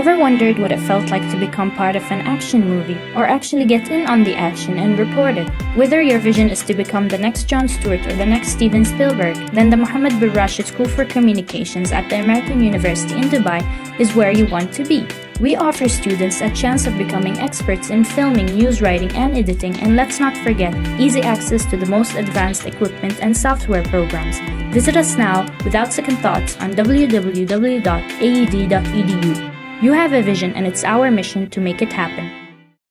Ever wondered what it felt like to become part of an action movie, or actually get in on the action and report it? Whether your vision is to become the next Jon Stewart or the next Steven Spielberg, then the Mohammed bin Rashid School for Communications at the American University in Dubai is where you want to be. We offer students a chance of becoming experts in filming, news writing, and editing, and let's not forget easy access to the most advanced equipment and software programs. Visit us now without second thoughts on www.aed.edu. You have a vision, and it's our mission to make it happen.